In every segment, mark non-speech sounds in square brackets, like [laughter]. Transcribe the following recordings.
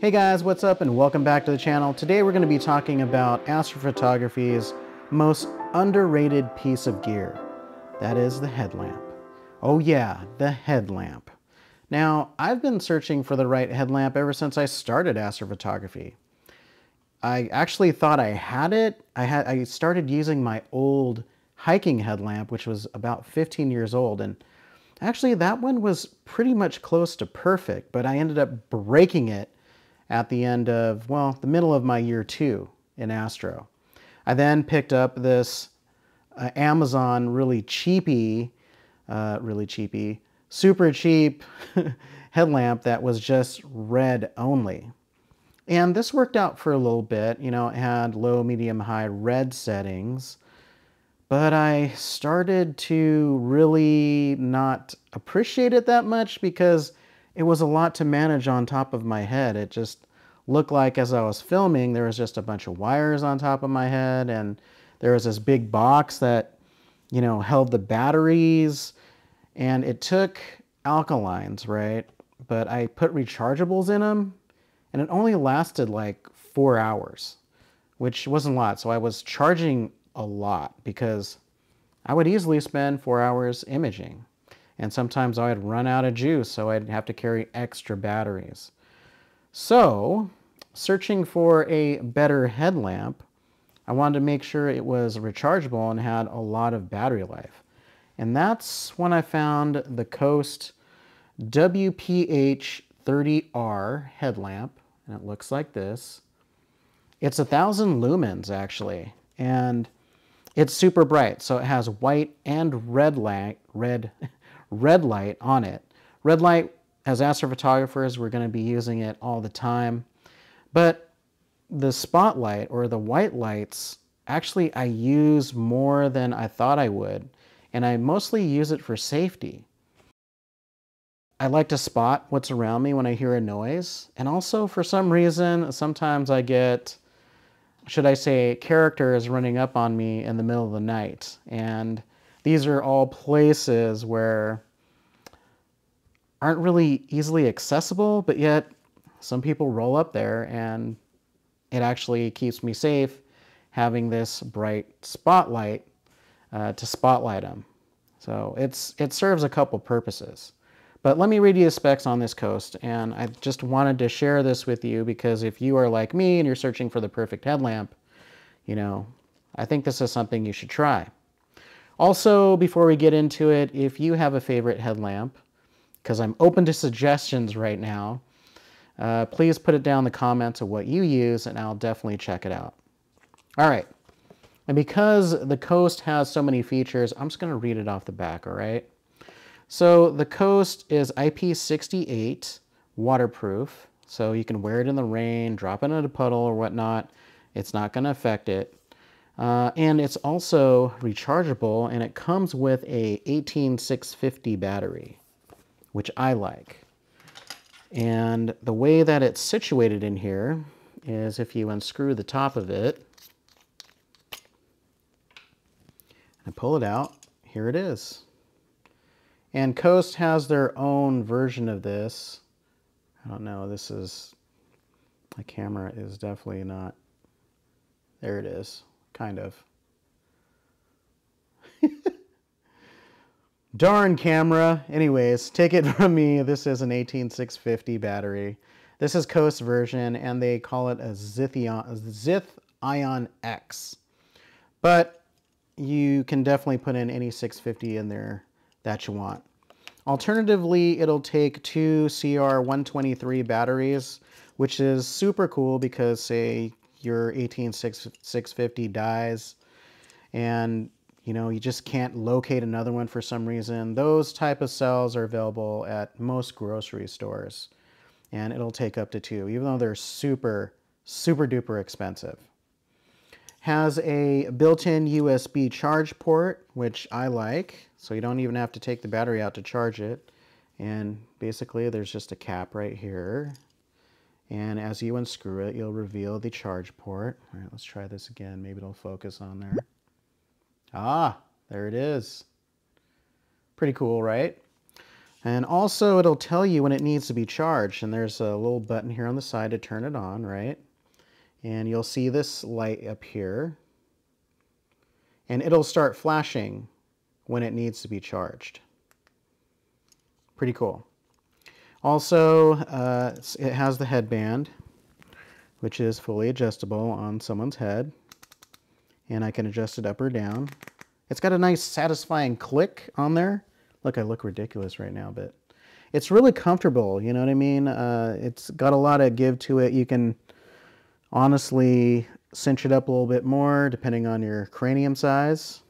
Hey guys, what's up and welcome back to the channel. Today we're going to be talking about astrophotography's most underrated piece of gear. That is the headlamp. Oh yeah, the headlamp. Now, I've been searching for the right headlamp ever since I started astrophotography. I actually thought I had it. I had I started using my old hiking headlamp, which was about 15 years old, and actually that one was pretty much close to perfect, but I ended up breaking it at the end of, well, the middle of my year two in Astro. I then picked up this uh, Amazon really cheapy, uh, really cheapy, super cheap [laughs] headlamp that was just red only. And this worked out for a little bit. You know, it had low, medium, high red settings. But I started to really not appreciate it that much because it was a lot to manage on top of my head. It just looked like as I was filming, there was just a bunch of wires on top of my head and there was this big box that, you know, held the batteries and it took alkalines, right? But I put rechargeables in them and it only lasted like four hours, which wasn't a lot. So I was charging a lot because I would easily spend four hours imaging. And sometimes I would run out of juice, so I'd have to carry extra batteries. So, searching for a better headlamp, I wanted to make sure it was rechargeable and had a lot of battery life. And that's when I found the Coast WPH 30R headlamp, and it looks like this. It's a thousand lumens actually, and it's super bright. So it has white and red light, red, [laughs] red light on it. Red light, as astrophotographers, we're going to be using it all the time. But the spotlight or the white lights, actually I use more than I thought I would. And I mostly use it for safety. I like to spot what's around me when I hear a noise. And also, for some reason, sometimes I get, should I say, characters running up on me in the middle of the night. And these are all places where aren't really easily accessible, but yet some people roll up there and it actually keeps me safe having this bright spotlight uh, to spotlight them. So it's it serves a couple purposes. But let me read you the specs on this coast, and I just wanted to share this with you because if you are like me and you're searching for the perfect headlamp, you know, I think this is something you should try. Also, before we get into it, if you have a favorite headlamp, because I'm open to suggestions right now, uh, please put it down in the comments of what you use, and I'll definitely check it out. All right. And because the Coast has so many features, I'm just going to read it off the back, all right? So the Coast is IP68 waterproof, so you can wear it in the rain, drop it in a puddle or whatnot. It's not going to affect it. Uh, and it's also rechargeable, and it comes with a 18650 battery, which I like. And the way that it's situated in here is if you unscrew the top of it and pull it out, here it is. And Coast has their own version of this. I don't know, this is, my camera is definitely not, there it is, kind of. [laughs] Darn camera. Anyways, take it [laughs] from me, this is an 18650 battery. This is Coast version, and they call it a Zithion, Zith Ion X. But you can definitely put in any 650 in there that you want. Alternatively, it'll take two CR123 batteries, which is super cool because say your 18650 dies and you know you just can't locate another one for some reason. Those type of cells are available at most grocery stores and it'll take up to two, even though they're super, super duper expensive. Has a built-in USB charge port, which I like. So you don't even have to take the battery out to charge it. And basically there's just a cap right here. And as you unscrew it, you'll reveal the charge port. All right, let's try this again. Maybe it'll focus on there. Ah, there it is. Pretty cool, right? And also it'll tell you when it needs to be charged. And there's a little button here on the side to turn it on, right? And you'll see this light up here. And it'll start flashing when it needs to be charged. Pretty cool. Also, uh, it has the headband, which is fully adjustable on someone's head. And I can adjust it up or down. It's got a nice satisfying click on there. Look, I look ridiculous right now, but it's really comfortable. You know what I mean? Uh, it's got a lot of give to it. You can honestly cinch it up a little bit more depending on your cranium size.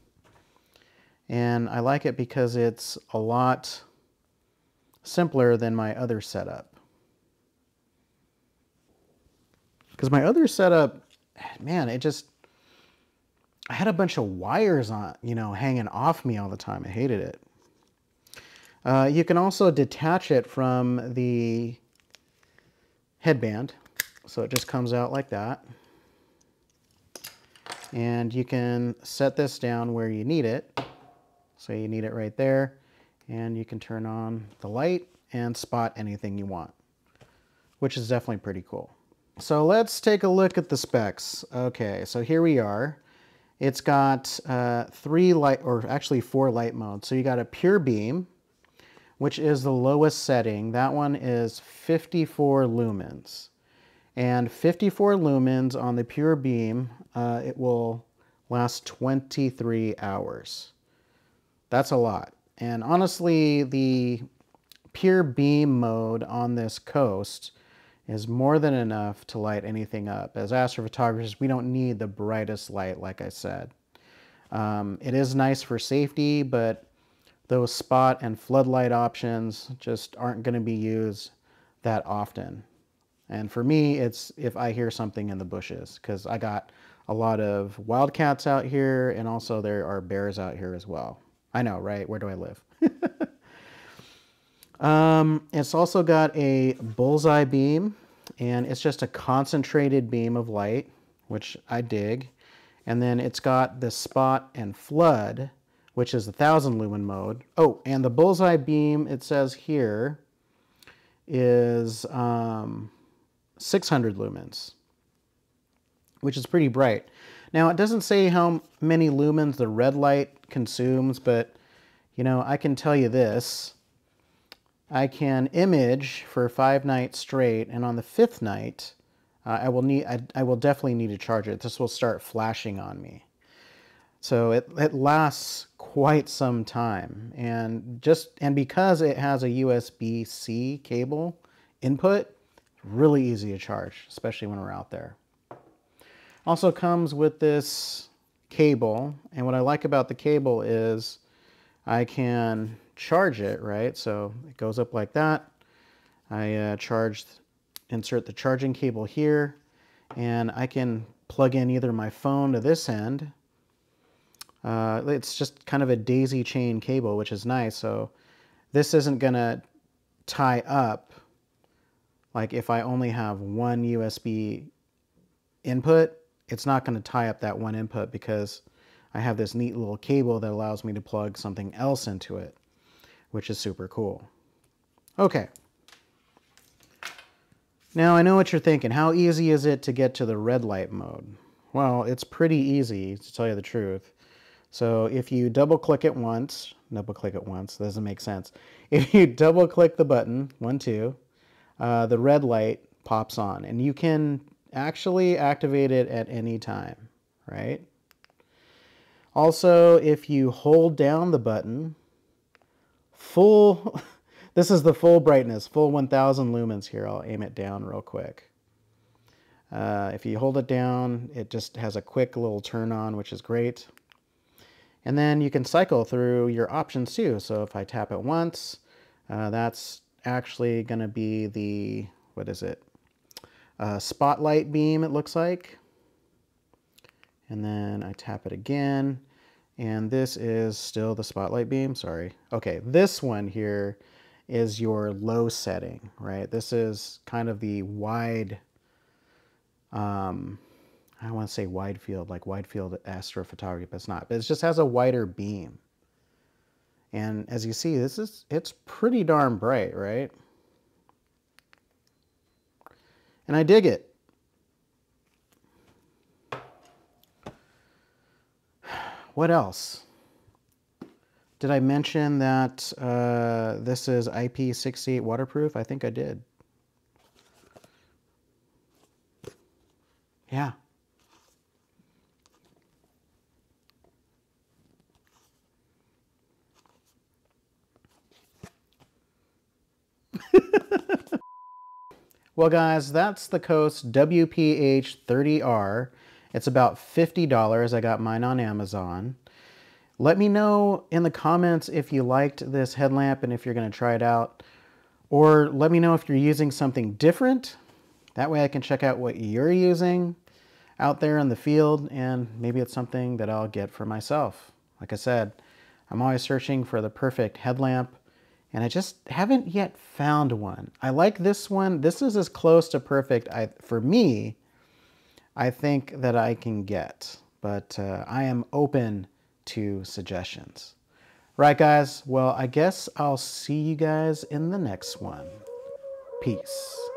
And I like it because it's a lot simpler than my other setup. Because my other setup, man, it just, I had a bunch of wires on, you know, hanging off me all the time. I hated it. Uh, you can also detach it from the headband. So it just comes out like that. And you can set this down where you need it. So you need it right there. And you can turn on the light and spot anything you want, which is definitely pretty cool. So let's take a look at the specs. Okay, so here we are. It's got uh, three light, or actually four light modes. So you got a pure beam, which is the lowest setting. That one is 54 lumens. And 54 lumens on the pure beam, uh, it will last 23 hours. That's a lot. And honestly, the pure beam mode on this coast is more than enough to light anything up. As astrophotographers, we don't need the brightest light, like I said. Um, it is nice for safety, but those spot and floodlight options just aren't going to be used that often. And for me, it's if I hear something in the bushes, because I got a lot of wildcats out here, and also there are bears out here as well. I know, right? Where do I live? [laughs] Um, it's also got a bullseye beam, and it's just a concentrated beam of light, which I dig. And then it's got the spot and flood, which is the 1000 lumen mode. Oh, and the bullseye beam, it says here, is um, 600 lumens, which is pretty bright. Now, it doesn't say how many lumens the red light consumes, but, you know, I can tell you this. I can image for five nights straight, and on the fifth night, uh, I will need I, I, will definitely need to charge it. This will start flashing on me. So it, it lasts quite some time, and just and because it has a USB-C cable input, really easy to charge, especially when we're out there. Also comes with this cable, and what I like about the cable is I can charge it, right? So it goes up like that. I uh, insert the charging cable here, and I can plug in either my phone to this end. Uh, it's just kind of a daisy chain cable, which is nice. So this isn't to tie up like if I only have one USB input, it's not going to tie up that one input because I have this neat little cable that allows me to plug something else into it which is super cool. Okay. Now I know what you're thinking. How easy is it to get to the red light mode? Well, it's pretty easy to tell you the truth. So if you double click it once, double click it once, doesn't make sense. [laughs] If you double click the button, one, two, uh, the red light pops on and you can actually activate it at any time, right? Also, if you hold down the button, full, [laughs] this is the full brightness, full 1000 lumens here. I'll aim it down real quick. Uh, if you hold it down, it just has a quick little turn on, which is great. And then you can cycle through your options too. So if I tap it once, uh, that's actually going to be the, what is it? Uh, spotlight beam, it looks like. And then I tap it again. And this is still the spotlight beam, sorry. Okay, this one here is your low setting, right? This is kind of the wide, um, I don't want to say wide field, like wide field astrophotography, but it's not. But it just has a wider beam. And as you see, this is it's pretty darn bright, right? And I dig it. [sighs] What else? Did I mention that uh, this is IP68 waterproof? I think I did. Yeah. Well, guys, that's the Coast WPH30R. It's about $50. I got mine on Amazon. Let me know in the comments if you liked this headlamp and if you're going to try it out. Or let me know if you're using something different. That way I can check out what you're using out there in the field and maybe it's something that I'll get for myself. Like I said, I'm always searching for the perfect headlamp and I just haven't yet found one. I like this one. This is as close to perfect I, for me I think that I can get, but uh, I am open to suggestions. Right, guys? Well, I guess I'll see you guys in the next one. Peace.